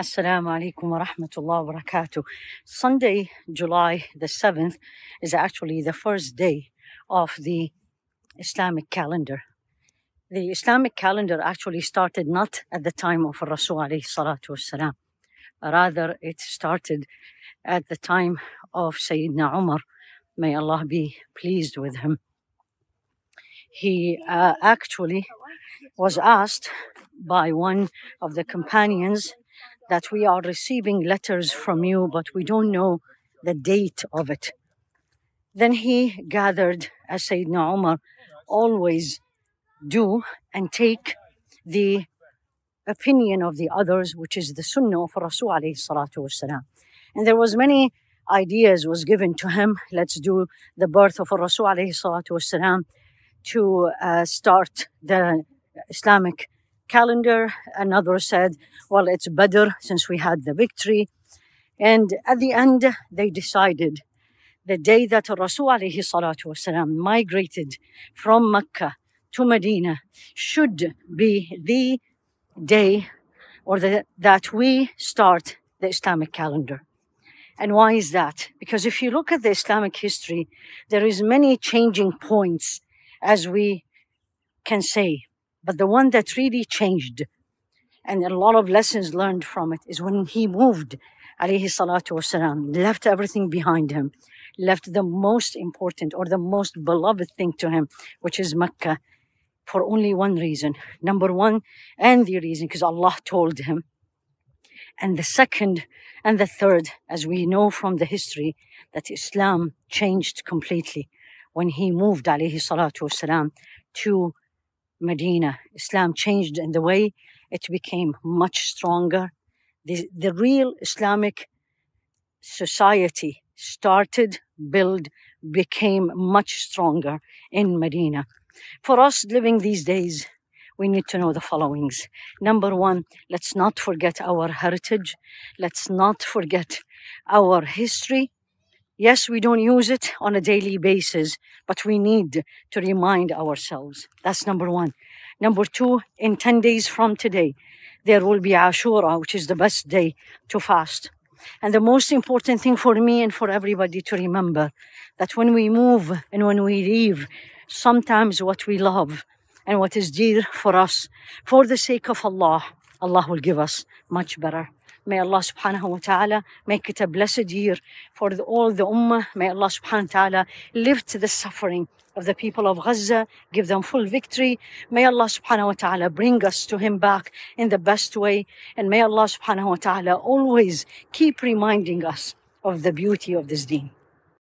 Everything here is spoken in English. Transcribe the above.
Assalamu alaikum wa rahmatullah wa barakatuh. Sunday, July the 7th, is actually the first day of the Islamic calendar. The Islamic calendar actually started not at the time of Rasul salatu wasalam. Rather, it started at the time of Sayyidina Umar. May Allah be pleased with him. He uh, actually was asked by one of the companions that we are receiving letters from you, but we don't know the date of it. Then he gathered, as Sayyidina Umar always do, and take the opinion of the others, which is the sunnah of Rasul. And there was many ideas was given to him. Let's do the birth of Rasul to uh, start the Islamic calendar. Another said, well, it's Badr since we had the victory. And at the end, they decided the day that Rasul migrated from Mecca to Medina should be the day or the, that we start the Islamic calendar. And why is that? Because if you look at the Islamic history, there is many changing points, as we can say. But the one that really changed, and a lot of lessons learned from it, is when he moved, alayhi salatu wasalam, left everything behind him, left the most important or the most beloved thing to him, which is Mecca, for only one reason. Number one, and the reason, because Allah told him. And the second and the third, as we know from the history, that Islam changed completely when he moved, alayhi salatu wasalam, to Medina. Islam changed in the way it became much stronger. The, the real Islamic society started, built, became much stronger in Medina. For us living these days, we need to know the followings. Number one, let's not forget our heritage. Let's not forget our history. Yes, we don't use it on a daily basis, but we need to remind ourselves. That's number one. Number two, in 10 days from today, there will be Ashura, which is the best day to fast. And the most important thing for me and for everybody to remember that when we move and when we leave, sometimes what we love and what is dear for us, for the sake of Allah, Allah will give us much better. May Allah subhanahu wa ta'ala make it a blessed year for the, all the ummah. May Allah subhanahu wa ta'ala lift the suffering of the people of Gaza, give them full victory. May Allah subhanahu wa ta'ala bring us to Him back in the best way. And may Allah subhanahu wa ta'ala always keep reminding us of the beauty of this deen.